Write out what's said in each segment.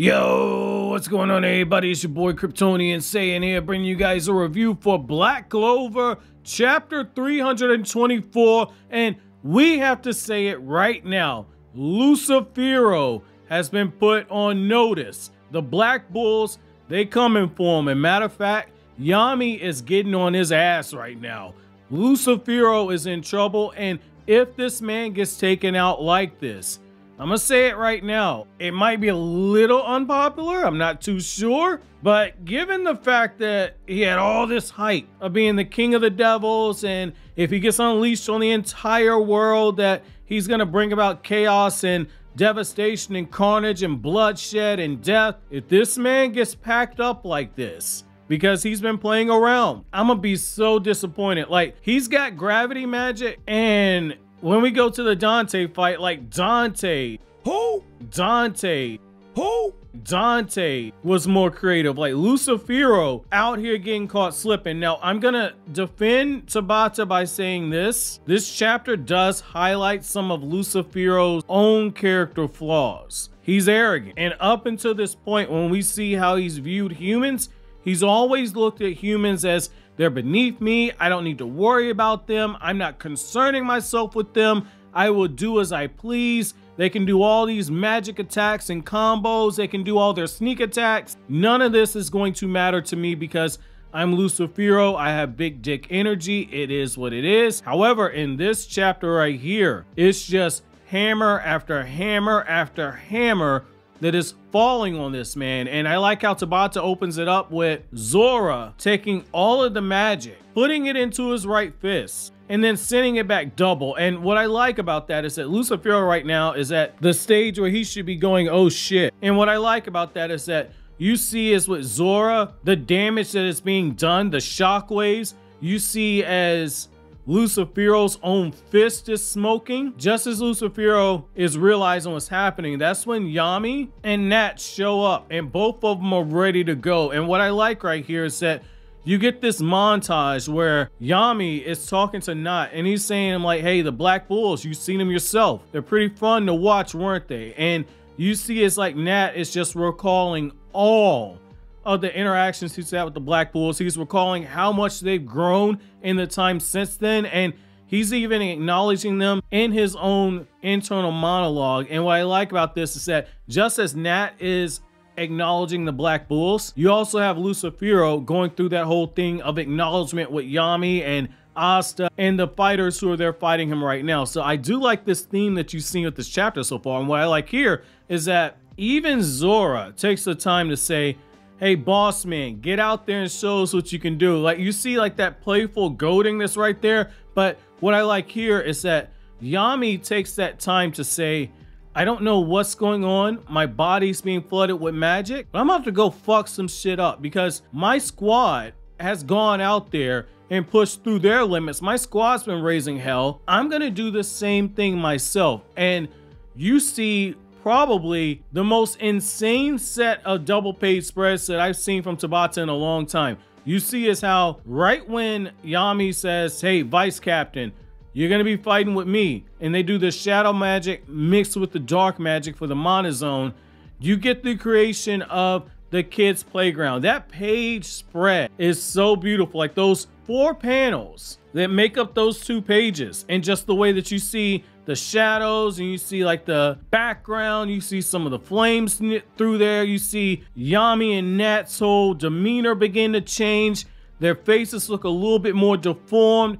Yo, what's going on everybody? It's your boy Kryptonian Saiyan here, bringing you guys a review for Black Clover chapter 324. And we have to say it right now. Lucifero has been put on notice. The Black Bulls, they coming for him. And matter of fact, Yami is getting on his ass right now. Lucifero is in trouble. And if this man gets taken out like this, I'm gonna say it right now. It might be a little unpopular. I'm not too sure. But given the fact that he had all this hype of being the king of the devils, and if he gets unleashed on the entire world, that he's gonna bring about chaos and devastation and carnage and bloodshed and death. If this man gets packed up like this, because he's been playing around. I'm gonna be so disappointed. Like, he's got gravity magic and when we go to the Dante fight, like Dante, who? Dante, who? Dante was more creative. Like Lucifero out here getting caught slipping. Now, I'm gonna defend Tabata by saying this. This chapter does highlight some of Lucifero's own character flaws. He's arrogant. And up until this point, when we see how he's viewed humans, he's always looked at humans as they're beneath me. I don't need to worry about them. I'm not concerning myself with them. I will do as I please. They can do all these magic attacks and combos. They can do all their sneak attacks. None of this is going to matter to me because I'm Lucifero. I have big dick energy. It is what it is. However, in this chapter right here, it's just hammer after hammer after hammer that is falling on this man. And I like how Tabata opens it up with Zora taking all of the magic, putting it into his right fist, and then sending it back double. And what I like about that is that Lucifero right now is at the stage where he should be going, oh shit. And what I like about that is that you see is with Zora, the damage that is being done, the shockwaves, you see as Lucifero's own fist is smoking. Just as Lucifero is realizing what's happening, that's when Yami and Nacht show up and both of them are ready to go. And what I like right here is that you get this montage where Yami is talking to Nacht and he's saying like, hey, the Black Bulls, you've seen them yourself. They're pretty fun to watch, weren't they? And you see it's like Nacht is just recalling all of the interactions he's had with the Black Bulls. He's recalling how much they've grown in the time since then. And he's even acknowledging them in his own internal monologue. And what I like about this is that just as Nacht is acknowledging the Black Bulls, you also have Lucifero going through that whole thing of acknowledgement with Yami and Asta and the fighters who are there fighting him right now. So I do like this theme that you've seen with this chapter so far. And what I like here is that even Zora takes the time to say, hey boss man get out there and show us what you can do. Like you see like that playful goading right there? But what i like here is that yami takes that time to say i don't know what's going on. My body's being flooded with magic but i'm about to go fuck some shit up because my squad has gone out there and pushed through their limits. My squad's been raising hell. I'm gonna do the same thing myself. And you see probably the most insane set of double page spreads that I've seen from Tabata in a long time. You see is how right when Yami says, hey, Vice Captain, you're going to be fighting with me, and they do the shadow magic mixed with the dark magic for the mana zone, you get the creation of the kids playground. That page spread is so beautiful. Like those four panels that make up those two pages and just the way that you see the shadows and you see like the background you see some of the flames through there you see yami and nacht's whole demeanor begin to change. Their faces look a little bit more deformed.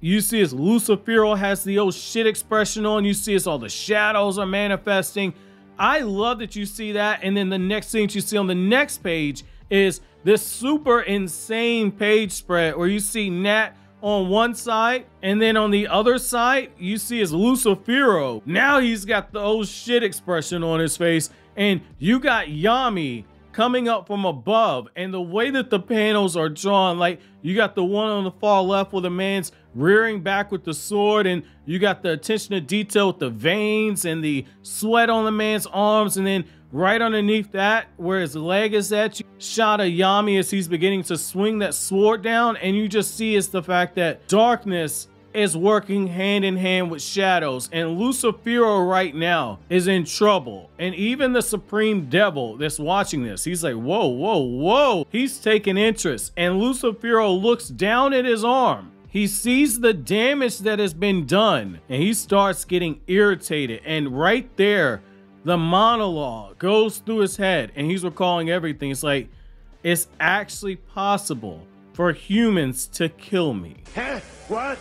You see as lucifero has the old shit expression on. You see as all the shadows are manifesting. I love that you see that. And then the next thing you see on the next page is this super insane page spread where you see nacht on one side, and then on the other side, you see his Lucifero. Now he's got the old shit expression on his face, and you got Yami coming up from above. And the way that the panels are drawn, like you got the one on the far left where the man's rearing back with the sword, and you got the attention to detail with the veins and the sweat on the man's arms, and then Right underneath that, where his leg is at, you shot a Yami as he's beginning to swing that sword down, and you just see is the fact that darkness is working hand in hand with Shadows, and Lucifero right now is in trouble. And even the Supreme Devil that's watching this, he's like, whoa, whoa, whoa. He's taking interest. And Lucifero looks down at his arm. He sees the damage that has been done and he starts getting irritated. And right there, the monologue goes through his head and he's recalling everything. It's like, it's actually possible for humans to kill me. Huh? What?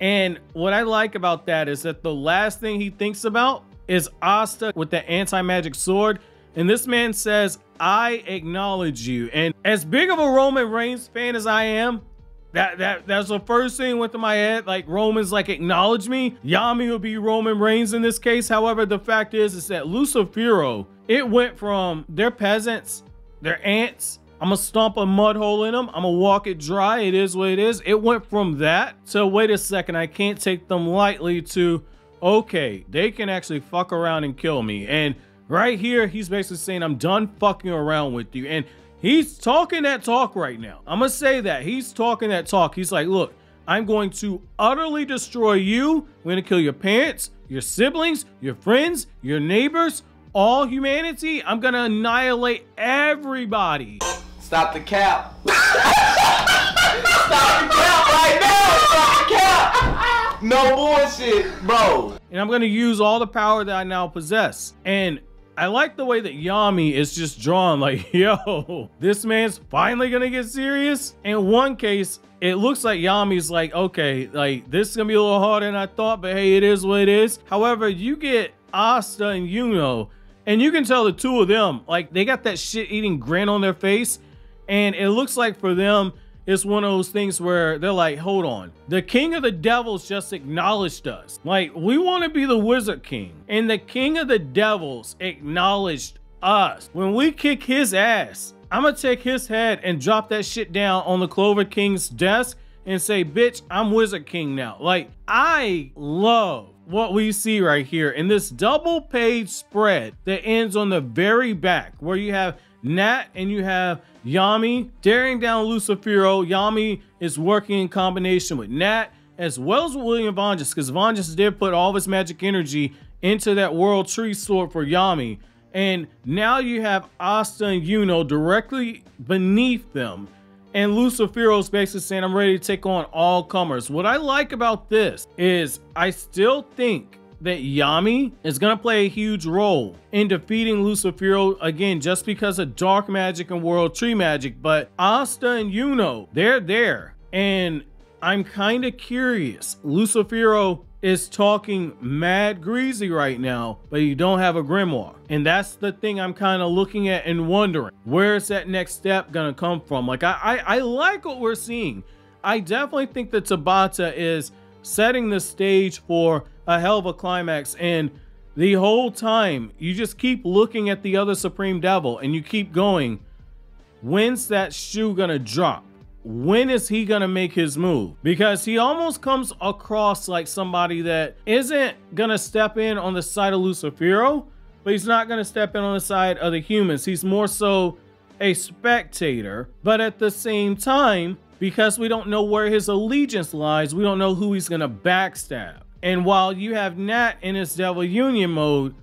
And what I like about that is that the last thing he thinks about is Asta with the anti-magic sword. And this man says, I acknowledge you. And as big of a Roman Reigns fan as I am, that that that's the first thing went to my head. Like Romans like acknowledge me. Yami will be Roman Reigns in this case. However, the fact is is that Lucifero, it went from they're peasants, they're ants, I'm gonna stomp a mud hole in them. I'm gonna walk it dry. It is what it is. It went from that to wait a second, I can't take them lightly to okay, they can actually fuck around and kill me. And right here, he's basically saying, I'm done fucking around with you. And he's talking that talk right now. I'm gonna say that. He's talking that talk. He's like, look, I'm going to utterly destroy you. I'm gonna kill your parents, your siblings, your friends, your neighbors, all humanity. I'm gonna annihilate everybody. Stop the cap. Stop the cap right now. Stop the cap. No bullshit, bro. And I'm gonna use all the power that I now possess. And I like the way that Yami is just drawn like, yo, this man's finally gonna get serious. In one case, it looks like Yami's like, okay, like this is gonna be a little harder than I thought, but hey, it is what it is. However, you get Asta and Yuno, and you can tell the two of them, like they got that shit eating grin on their face. And it looks like for them, it's one of those things where they're like, hold on, the king of the devils just acknowledged us. Like, we want to be the wizard king. And the king of the devils acknowledged us. When we kick his ass, I'm going to take his head and drop that shit down on the Clover King's desk and say, bitch, I'm wizard king now. Like, I love what we see right here in this double page spread that ends on the very back where you have Nacht and you have Yami daring down Lucifero. Yami is working in combination with Nacht as well as William Vangeance because Vangeance did put all of his magic energy into that World Tree Sword for Yami. And now you have Asta and Yuno directly beneath them. And Lucifero's basically saying, I'm ready to take on all comers. What I like about this is I still think that Yami is going to play a huge role in defeating Lucifero again just because of dark magic and world tree magic. But Asta and Yuno, they're there. And I'm kind of curious. Lucifero is talking mad greasy right now, but you don't have a grimoire. And that's the thing I'm kind of looking at and wondering, where's that next step gonna come from? Like, I, I, I like what we're seeing. I definitely think that Tabata is setting the stage for a hell of a climax. And the whole time, you just keep looking at the other Supreme Devil and you keep going, when's that shoe gonna drop? When is he gonna make his move? Because he almost comes across like somebody that isn't gonna step in on the side of Lucifero, but he's not gonna step in on the side of the humans. He's more so a spectator, but at the same time, because we don't know where his allegiance lies, we don't know who he's gonna backstab. And while you have Nacht in his Devil Union mode,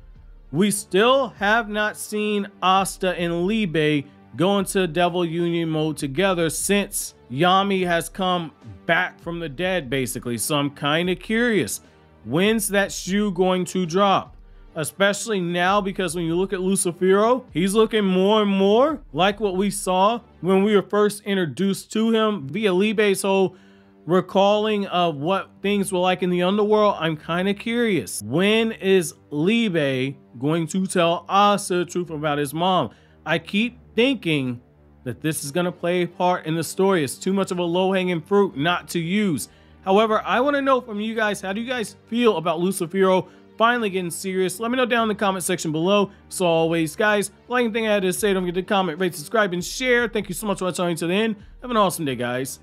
we still have not seen Asta and Liebe go into Devil Union mode together since Yami has come back from the dead, basically. So I'm kind of curious. When's that shoe going to drop? Especially now because when you look at Lucifero, he's looking more and more like what we saw when we were first introduced to him via Liebe's whole recalling of what things were like in the underworld, I'm kind of curious. When is Libe going to tell Asta the truth about his mom? I keep thinking that this is going to play a part in the story. It's too much of a low-hanging fruit not to use. However, I want to know from you guys, how do you guys feel about Lucifero finally getting serious, let me know down in the comment section below. So always, guys, like anything I had to say, don't forget to comment, rate, subscribe, and share. Thank you so much for watching until the end. Have an awesome day, guys.